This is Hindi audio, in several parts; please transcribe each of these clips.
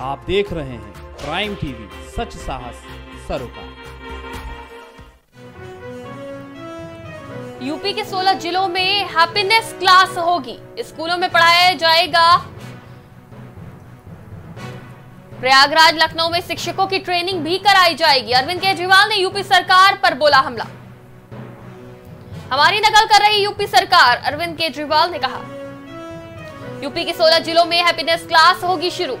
आप देख रहे हैं प्राइम टीवी, सच साहस, सरोकार। यूपी के 16 जिलों में हैप्पीनेस क्लास होगी। स्कूलों में पढ़ाया जाएगा। प्रयागराज, लखनऊ में शिक्षकों की ट्रेनिंग भी कराई जाएगी। अरविंद केजरीवाल ने यूपी सरकार पर बोला हमला। हमारी नकल कर रही यूपी सरकार, अरविंद केजरीवाल ने कहा। यूपी के 16 जिलों में हैप्पीनेस क्लास होगी शुरू।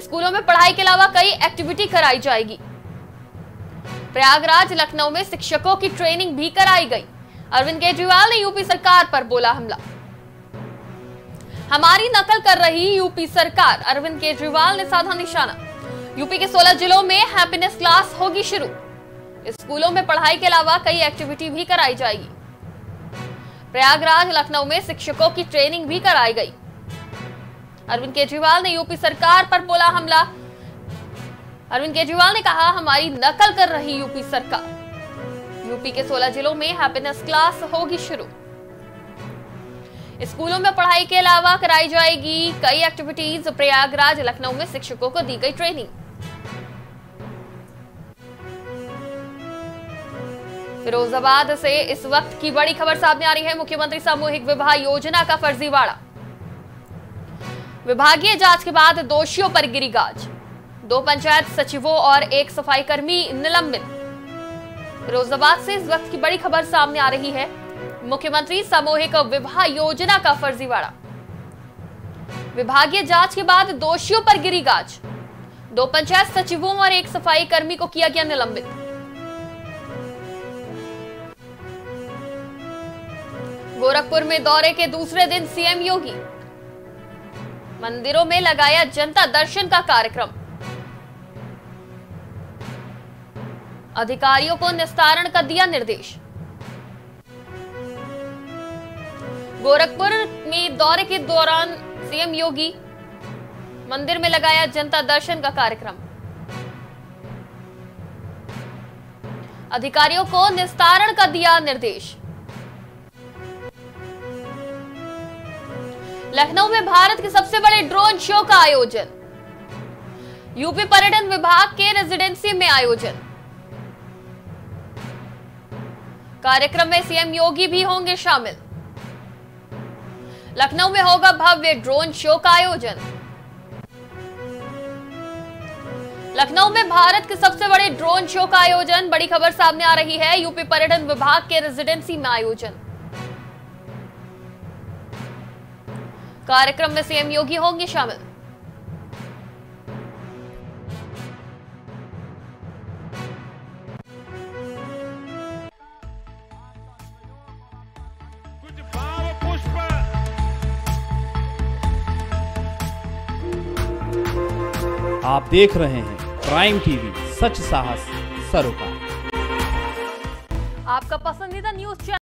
स्कूलों में पढ़ाई के अलावा कई एक्टिविटी कराई जाएगी। प्रयागराज, लखनऊ में शिक्षकों की ट्रेनिंग भी कराई गई। अरविंद केजरीवाल ने यूपी सरकार पर बोला हमला। हमारी नकल कर रही यूपी सरकार, अरविंद केजरीवाल ने साधा निशाना। यूपी के 16 जिलों में हैप्पीनेस क्लास होगी शुरू। स्कूलों में पढ़ाई के अलावा कई एक्टिविटी भी कराई जाएगी। प्रयागराज, लखनऊ में शिक्षकों की ट्रेनिंग भी कराई गई। अरविंद केजरीवाल ने यूपी सरकार पर बोला हमला। अरविंद केजरीवाल ने कहा, हमारी नकल कर रही यूपी सरकार। यूपी के 16 जिलों में हैप्पीनेस क्लास होगी शुरू। स्कूलों में पढ़ाई के अलावा कराई जाएगी कई एक्टिविटीज़। प्रयागराज, लखनऊ में शिक्षकों को दी गई ट्रेनिंग। फिरोजाबाद से इस वक्त की बड़ी खबर सामने आ रही है। मुख्यमंत्री सामूहिक विवाह योजना का फर्जीवाड़ा। विभागीय जाँच के बाद दोषियों पर गिरी गाज। दो पंचायत सचिवों और एक सफ़ाई कर्मी निलंबित। फिरोजाबाद से इस वक्त की बड़ी खबर सामने आ रही है। मुख्यमंत्री सामूहिक विवाह योजना का फर्जीवाड़ा। विभागीय जाँच के बाद दोषियों पर गिरी गाज। दो पंचायत सचिवों और एक सफ़ाई कर्मी को किया गया निलंबित। गोरखपुर में दौरे के दूसरे दिन सीएम योगी। मंदिरों में लगाया जनता दर्शन का कार्यक्रम। अधिकारियों को निस्तारण का दिया निर्देश। गोरखपुर में दौरे के दौरान सीएम योगी, मंदिर में लगाया जनता दर्शन का कार्यक्रम। अधिकारियों को निस्तारण का दिया निर्देश। लखनऊ में भारत के सबसे बड़े ड्रोन शो का आयोजन। यूपी पर्यटन विभाग के रेजिडेंसी में आयोजन। कार्यक्रम में सीएम योगी भी होंगे शामिल। लखनऊ में होगा भव्य ड्रोन शो का आयोजन। लखनऊ में भारत के सबसे बड़े ड्रोन शो का आयोजन। बड़ी खबर सामने आ रही है। यूपी पर्यटन विभाग के रेजिडेंसी में आयोजन। कार्यक्रम में सीएम योगी होंगे शामिल। कुछ भाव पुष्प। आप देख रहे हैं प्राइम टीवी सच साहस सरोकार। आपका पसंदीदा न्यूज़ चैनल